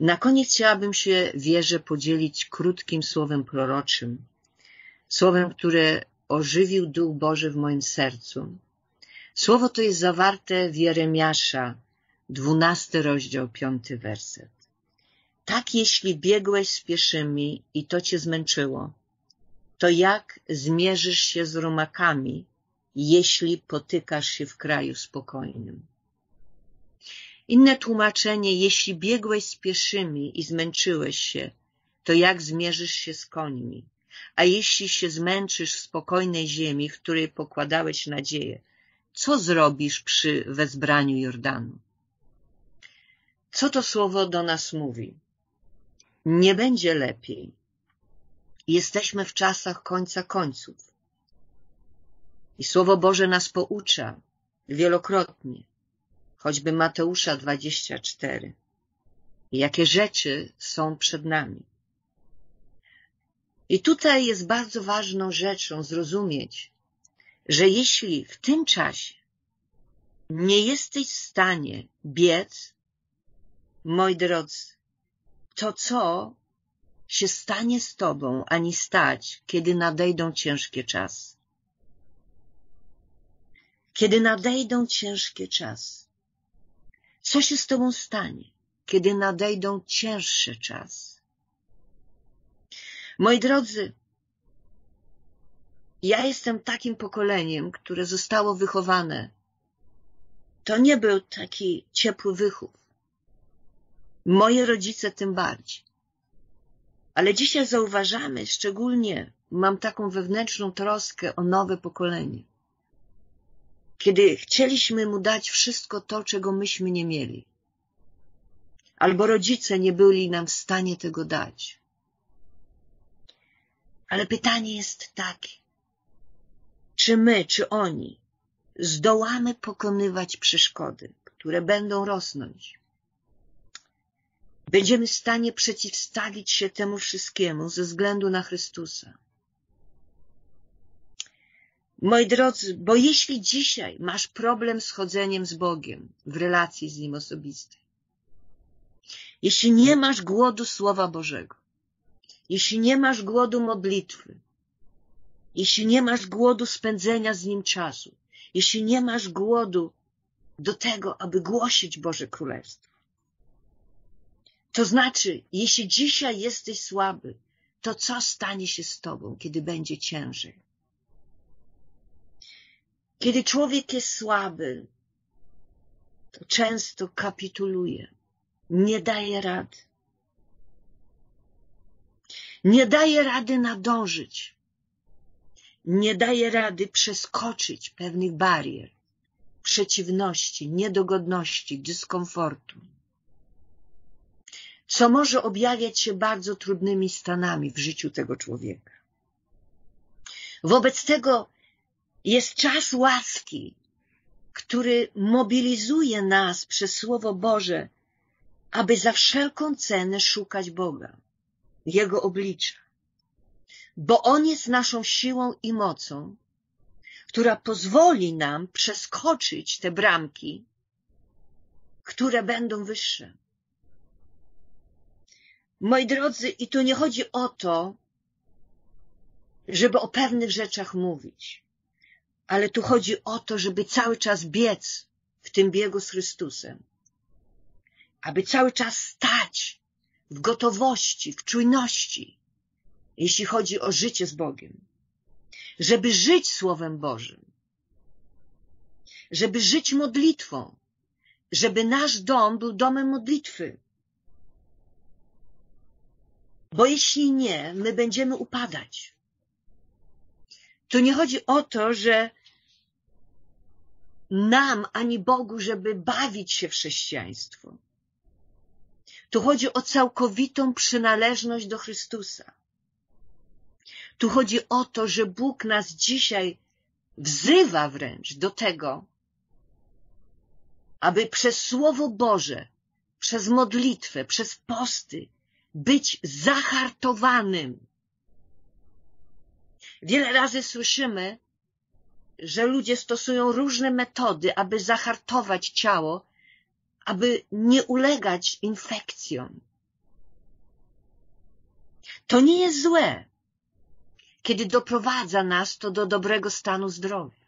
Na koniec chciałabym się wierze podzielić krótkim słowem proroczym, słowem, które ożywił Duch Boży w moim sercu. Słowo to jest zawarte w Jeremiasza, dwunasty rozdział, piąty werset. Tak jeśli biegłeś z pieszymi i to cię zmęczyło, to jak zmierzysz się z rumakami, jeśli potykasz się w kraju spokojnym? Inne tłumaczenie, jeśli biegłeś z pieszymi i zmęczyłeś się, to jak zmierzysz się z końmi? A jeśli się zmęczysz w spokojnej ziemi, w której pokładałeś nadzieję, co zrobisz przy wezbraniu Jordanu? Co to słowo do nas mówi? Nie będzie lepiej. Jesteśmy w czasach końca końców. I Słowo Boże nas poucza wielokrotnie, choćby Mateusza 24. Jakie rzeczy są przed nami. I tutaj jest bardzo ważną rzeczą zrozumieć, że jeśli w tym czasie nie jesteś w stanie biec, moi drodzy, to co się stanie z tobą, ani stać, kiedy nadejdą ciężkie czasy? Kiedy nadejdą ciężkie czasy, co się z tobą stanie, kiedy nadejdą cięższe czasy? Moi drodzy, ja jestem takim pokoleniem, które zostało wychowane. To nie był taki ciepły wychów. Moje rodzice tym bardziej. Ale dzisiaj zauważamy, szczególnie mam taką wewnętrzną troskę o nowe pokolenie. Kiedy chcieliśmy mu dać wszystko to, czego myśmy nie mieli. Albo rodzice nie byli nam w stanie tego dać. Ale pytanie jest takie, czy my, czy oni zdołamy pokonywać przeszkody, które będą rosnąć. Będziemy w stanie przeciwstawić się temu wszystkiemu ze względu na Chrystusa. Moi drodzy, bo jeśli dzisiaj masz problem z chodzeniem z Bogiem w relacji z Nim osobistej, jeśli nie masz głodu Słowa Bożego, jeśli nie masz głodu modlitwy, jeśli nie masz głodu spędzenia z Nim czasu, jeśli nie masz głodu do tego, aby głosić Boże Królestwo, to znaczy, jeśli dzisiaj jesteś słaby, to co stanie się z tobą, kiedy będzie ciężej? Kiedy człowiek jest słaby, to często kapituluje, nie daje rady. Nie daje rady nadążyć. Nie daje rady przeskoczyć pewnych barier, przeciwności, niedogodności, dyskomfortu co może objawiać się bardzo trudnymi stanami w życiu tego człowieka. Wobec tego jest czas łaski, który mobilizuje nas przez Słowo Boże, aby za wszelką cenę szukać Boga, Jego oblicza. Bo On jest naszą siłą i mocą, która pozwoli nam przeskoczyć te bramki, które będą wyższe. Moi drodzy, i tu nie chodzi o to, żeby o pewnych rzeczach mówić, ale tu chodzi o to, żeby cały czas biec w tym biegu z Chrystusem, aby cały czas stać w gotowości, w czujności, jeśli chodzi o życie z Bogiem, żeby żyć Słowem Bożym, żeby żyć modlitwą, żeby nasz dom był domem modlitwy, bo jeśli nie, my będziemy upadać. Tu nie chodzi o to, że nam ani Bogu, żeby bawić się w chrześcijaństwo. Tu chodzi o całkowitą przynależność do Chrystusa. Tu chodzi o to, że Bóg nas dzisiaj wzywa wręcz do tego, aby przez Słowo Boże, przez modlitwę, przez posty, być zahartowanym. Wiele razy słyszymy, że ludzie stosują różne metody, aby zahartować ciało, aby nie ulegać infekcjom, To nie jest złe, kiedy doprowadza nas to do dobrego stanu zdrowia.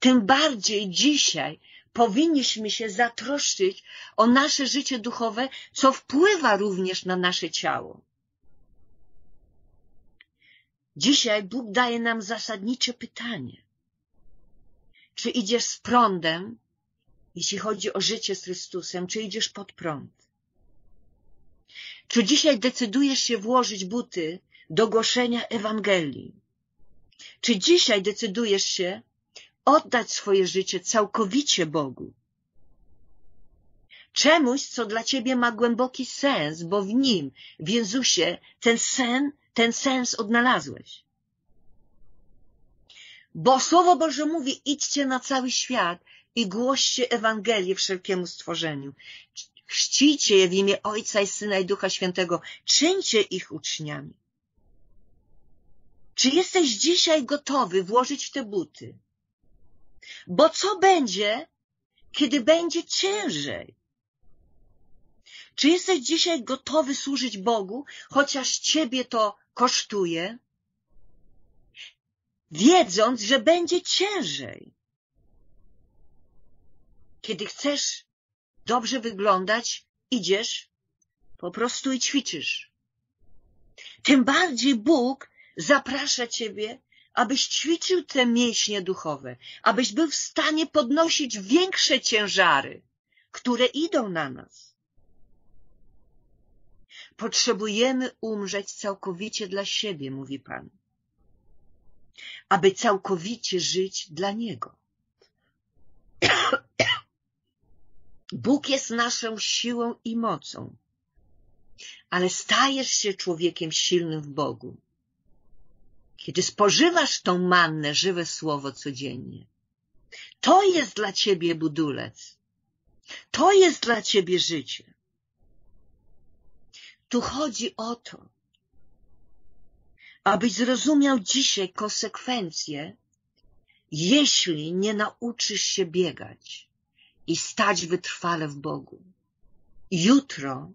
Tym bardziej dzisiaj powinniśmy się zatroszczyć o nasze życie duchowe, co wpływa również na nasze ciało. Dzisiaj Bóg daje nam zasadnicze pytanie. Czy idziesz z prądem, jeśli chodzi o życie z Chrystusem, czy idziesz pod prąd? Czy dzisiaj decydujesz się włożyć buty do głoszenia Ewangelii? Czy dzisiaj decydujesz się oddać swoje życie całkowicie Bogu? Czemuś, co dla ciebie ma głęboki sens, bo w nim, w Jezusie, ten sen, ten sens odnalazłeś. Bo Słowo Boże mówi, idźcie na cały świat i głoście Ewangelię wszelkiemu stworzeniu. Chrzcijcie je w imię Ojca i Syna i Ducha Świętego. Czyńcie ich uczniami. Czy jesteś dzisiaj gotowy włożyć te buty? Bo co będzie, kiedy będzie ciężej? Czy jesteś dzisiaj gotowy służyć Bogu, chociaż ciebie to kosztuje? Wiedząc, że będzie ciężej. Kiedy chcesz dobrze wyglądać, idziesz po prostu i ćwiczysz. Tym bardziej Bóg zaprasza ciebie, abyś ćwiczył te mięśnie duchowe, abyś był w stanie podnosić większe ciężary, które idą na nas. Potrzebujemy umrzeć całkowicie dla siebie, mówi Pan, aby całkowicie żyć dla Niego. Bóg jest naszą siłą i mocą, ale stajesz się człowiekiem silnym w Bogu, kiedy spożywasz tą mannę, żywe słowo codziennie. To jest dla ciebie budulec. To jest dla ciebie życie. Tu chodzi o to, abyś zrozumiał dzisiaj konsekwencje, jeśli nie nauczysz się biegać i stać wytrwale w Bogu. Jutro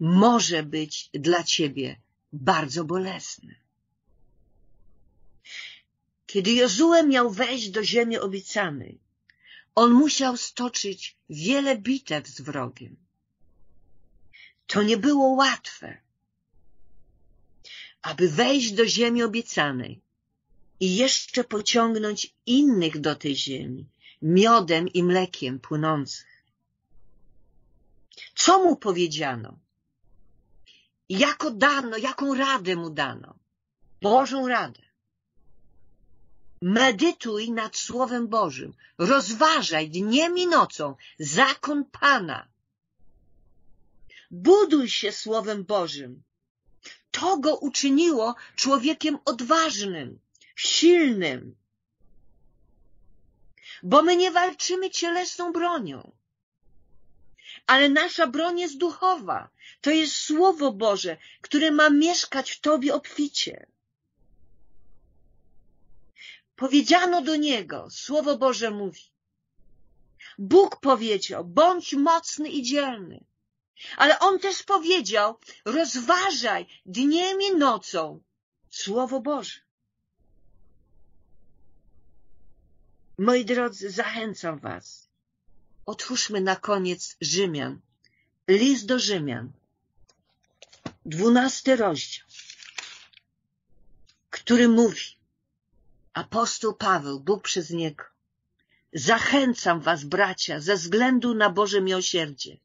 może być dla ciebie bardzo bolesne. Kiedy Jozue miał wejść do ziemi obiecanej, on musiał stoczyć wiele bitew z wrogiem. To nie było łatwe. Aby wejść do ziemi obiecanej i jeszcze pociągnąć innych do tej ziemi, miodem i mlekiem płynących. Co mu powiedziano? Jako dano, jaką radę mu dano? Bożą radę. Medytuj nad Słowem Bożym, rozważaj dniem i nocą zakon Pana. Buduj się Słowem Bożym. To go uczyniło człowiekiem odważnym, silnym, bo my nie walczymy cielesną bronią. Ale nasza broń jest duchowa. To jest Słowo Boże, które ma mieszkać w Tobie obficie. Powiedziano do Niego, Słowo Boże mówi. Bóg powiedział, bądź mocny i dzielny. Ale On też powiedział, rozważaj dniem i nocą Słowo Boże. Moi drodzy, zachęcam Was. Otwórzmy na koniec Rzymian. List do Rzymian. Dwunasty rozdział, który mówi, apostoł Paweł, Bóg przez niego, zachęcam was, bracia, ze względu na Boże miłosierdzie,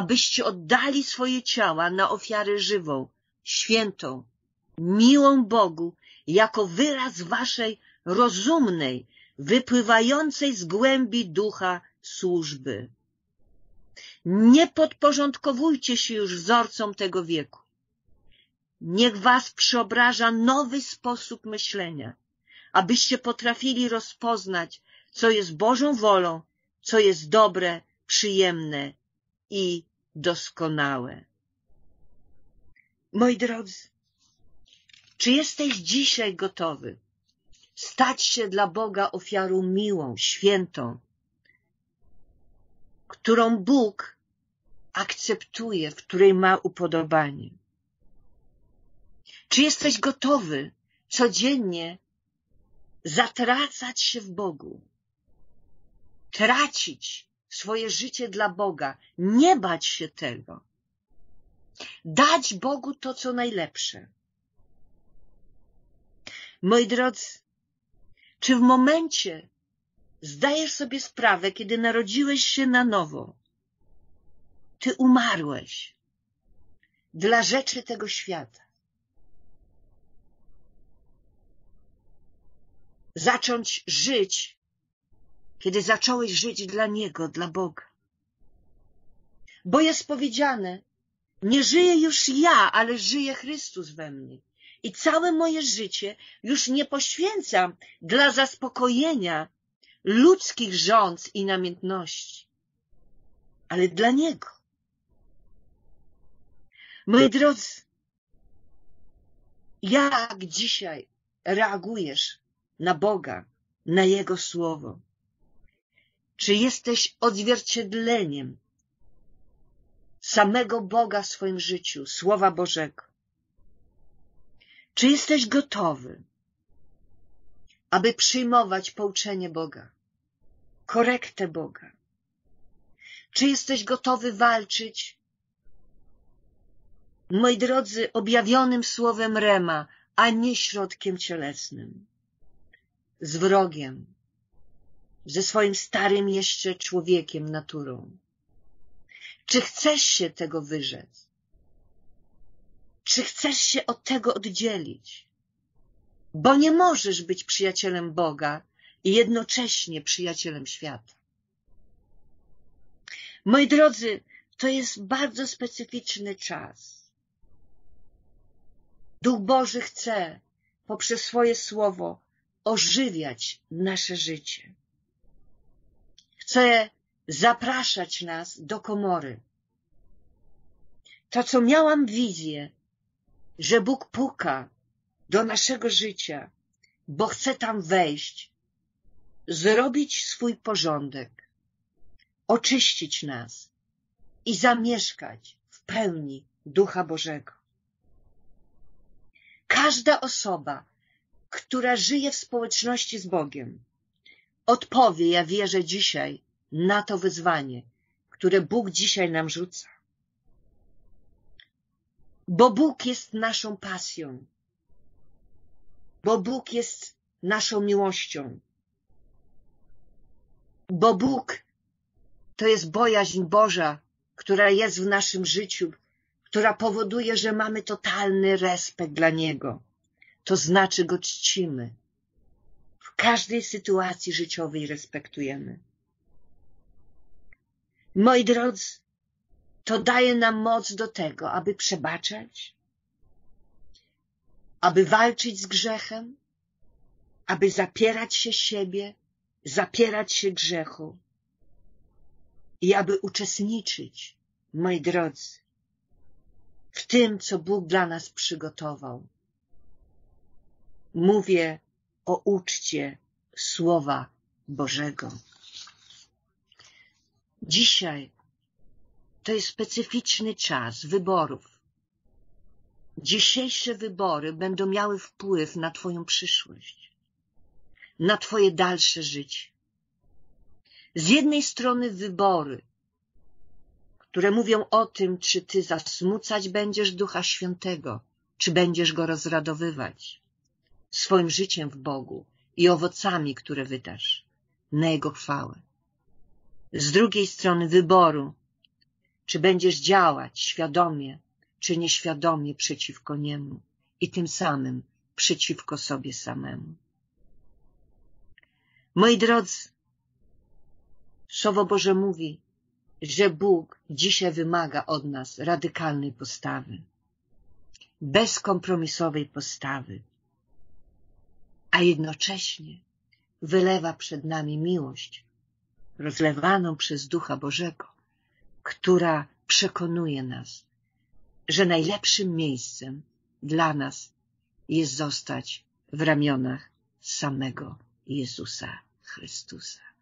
abyście oddali swoje ciała na ofiarę żywą, świętą, miłą Bogu, jako wyraz waszej rozumnej, wypływającej z głębi ducha służby. Nie podporządkowujcie się już wzorcom tego wieku. Niech was przeobraża nowy sposób myślenia, abyście potrafili rozpoznać, co jest Bożą wolą, co jest dobre, przyjemne i doskonałe. Moi drodzy, czy jesteś dzisiaj gotowy stać się dla Boga ofiarą miłą, świętą, którą Bóg akceptuje, w której ma upodobanie. Czy jesteś gotowy codziennie zatracać się w Bogu, tracić swoje życie dla Boga, nie bać się tego, dać Bogu to, co najlepsze. Moi drodzy, czy w momencie zdajesz sobie sprawę, kiedy narodziłeś się na nowo, ty umarłeś dla rzeczy tego świata. Zacząć żyć, kiedy zacząłeś żyć dla Niego, dla Boga. Bo jest powiedziane, nie żyję już ja, ale żyje Chrystus we mnie. I całe moje życie już nie poświęcam dla zaspokojenia ludzkich rządz i namiętności, ale dla Niego. Moi drodzy, jak dzisiaj reagujesz na Boga, na Jego Słowo? Czy jesteś odzwierciedleniem samego Boga w swoim życiu, Słowa Bożego? Czy jesteś gotowy, aby przyjmować pouczenie Boga, korektę Boga? Czy jesteś gotowy walczyć moi drodzy, objawionym słowem Rema, a nie środkiem cielesnym, z wrogiem, ze swoim starym jeszcze człowiekiem, naturą. Czy chcesz się tego wyrzec? Czy chcesz się od tego oddzielić? Bo nie możesz być przyjacielem Boga i jednocześnie przyjacielem świata. Moi drodzy, to jest bardzo specyficzny czas. Duch Boży chce poprzez swoje słowo ożywiać nasze życie. Chce zapraszać nas do komory. To, co miałam wizję, że Bóg puka do naszego życia, bo chce tam wejść, zrobić swój porządek, oczyścić nas i zamieszkać w pełni Ducha Bożego. Każda osoba, która żyje w społeczności z Bogiem, odpowie, ja wierzę dzisiaj, na to wyzwanie, które Bóg dzisiaj nam rzuca. Bo Bóg jest naszą pasją, bo Bóg jest naszą miłością, bo Bóg to jest bojaźń Boża, która jest w naszym życiu, która powoduje, że mamy totalny respekt dla Niego. To znaczy Go czcimy. W każdej sytuacji życiowej respektujemy. Moi drodzy, to daje nam moc do tego, aby przebaczać, aby walczyć z grzechem, aby zapierać się siebie, zapierać się grzechu i aby uczestniczyć, moi drodzy, w tym, co Bóg dla nas przygotował. Mówię o uczcie Słowa Bożego. Dzisiaj to jest specyficzny czas wyborów. Dzisiejsze wybory będą miały wpływ na Twoją przyszłość, na Twoje dalsze życie. Z jednej strony wybory które mówią o tym, czy ty zasmucać będziesz Ducha Świętego, czy będziesz go rozradowywać swoim życiem w Bogu i owocami, które wydasz na Jego chwałę. Z drugiej strony wyboru, czy będziesz działać świadomie, czy nieświadomie przeciwko Niemu i tym samym przeciwko sobie samemu. Moi drodzy, Słowo Boże mówi, że Bóg dzisiaj wymaga od nas radykalnej postawy, bezkompromisowej postawy, a jednocześnie wylewa przed nami miłość rozlewaną przez Ducha Bożego, która przekonuje nas, że najlepszym miejscem dla nas jest zostać w ramionach samego Jezusa Chrystusa.